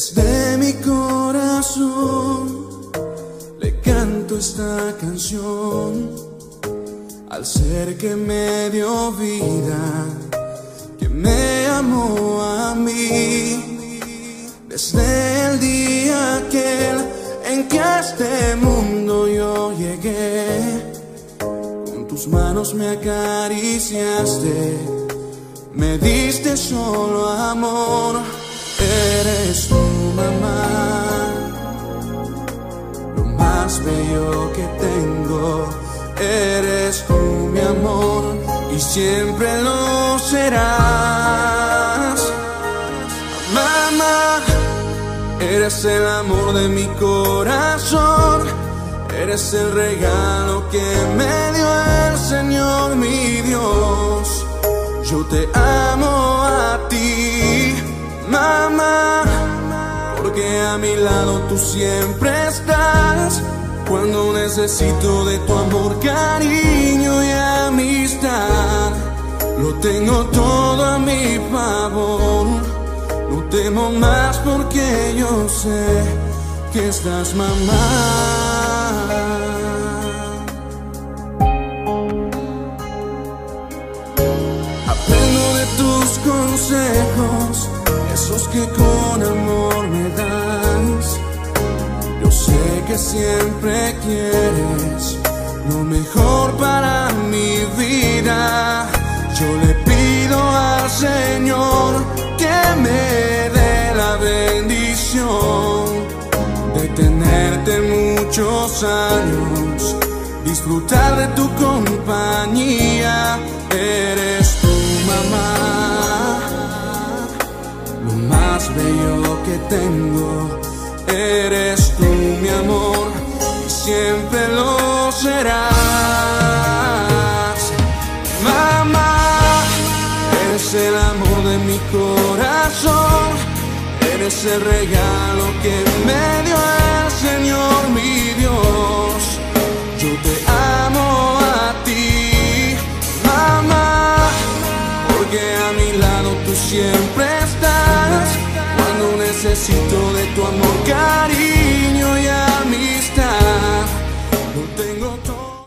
Desde mi corazón le canto esta canción al ser que me dio vida, que me amó a mí. Desde el día aquel en que a este mundo yo llegué, con tus manos me acariciaste, me diste solo amor más bello que tengo, eres tú mi amor y siempre lo serás. Mamá, eres el amor de mi corazón, eres el regalo que me dio el Señor mi Dios. Yo te amo a ti mamá, porque a mi lado tú siempre estás. Cuando necesito de tu amor, cariño y amistad, lo tengo todo a mi favor. No temo más porque yo sé que estás mamá. Aprendo de tus consejos esos que con amor que siempre quieres lo mejor para mi vida. Yo le pido al Señor que me dé la bendición de tenerte muchos años, disfrutar de tu compañía. Eres tu mamá lo más bello que tengo. Eres tú mi amor y siempre lo serás. Mamá, eres el amor de mi corazón. Eres el regalo que me dio el Señor mi Dios. Yo te amo a ti, mamá, porque a mi lado tú siempre estás. Cuando necesito de tu amor,